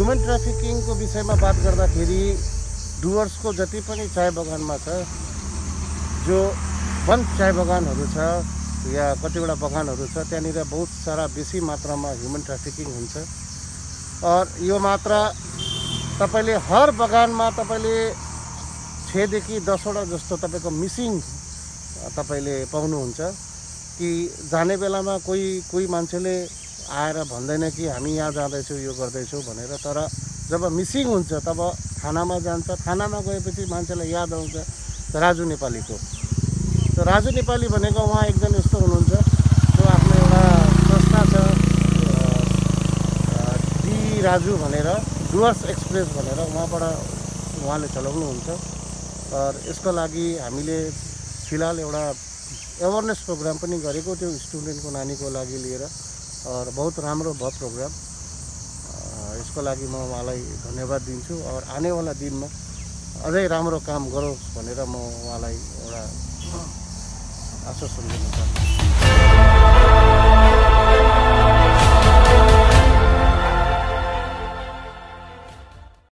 Human ट्राफिकिङको विषयमा बात गर्दाखेरि डुवर्सको जति पनि चाय बगानमा छ जो वन चाय बगानहरू छ या कतिवटा बगानहरू छ त्यहाँनिर बहुत सारा बेसी मात्रामा ह्युमन ट्राफिकिङ हुन्छ। और यो मात्रा तपाईँले हर बगानमा तपाईँले छदेखि दसवटा जस्तो तपाईँको मिसिङ तपाईँले पाउनुहुन्छ कि जाने बेलामा कोही कोही मान्छेले आएर भन्दैन कि हामी यहाँ जाँदैछौँ यो गर्दैछौँ भनेर। तर जब मिसिङ हुन्छ तब थानामा जान्छ। थानामा गएपछि मान्छेलाई याद आउँछ राजु नेपालीको। त राजु नेपाली भनेको उहाँ एकजना यस्तो हुनुहुन्छ जो आफ्नो एउटा संस्था छ डी राजु भनेर डुवर्स एक्सप्रेस भनेर उहाँबाट उहाँले चलाउनुहुन्छ। र यसको लागि हामीले फिलहाल एउटा एवेरनेस प्रोग्राम पनि गरेको त्यो स्टुडेन्टको नानीको लागि लिएर। और बहुत राम्रो भयो प्रोग्राम यसको लागि म उहाँलाई धन्यवाद दिन्छु और आनेवाला दिनमा अझै राम्रो काम गरोस् भनेर म उहाँलाई एउटा आश्वासन दिन चाहन्छु।